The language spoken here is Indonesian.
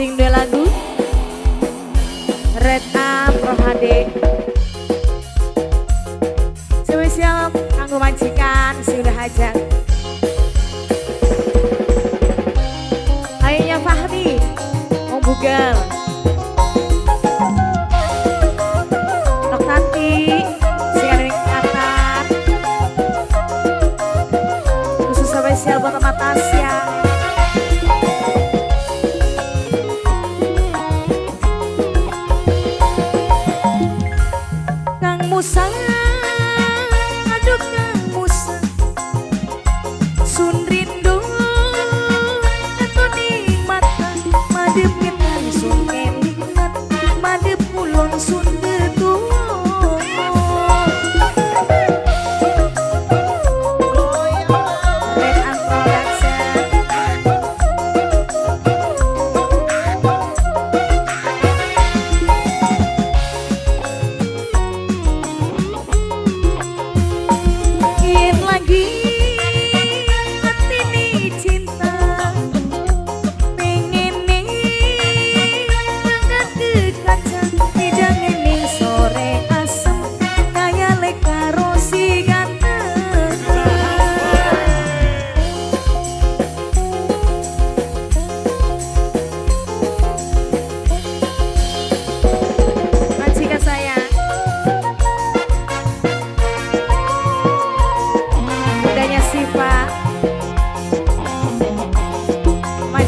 Sing dua lagu? Red Up Rohade Spesial kanggo majikan sing udah hajat Ayahnya Fahmi Om Sing ada ingatan Khusus buat Tasya musang aduk musang sun rindu kuning mata madep kita sun enik madep mulon sun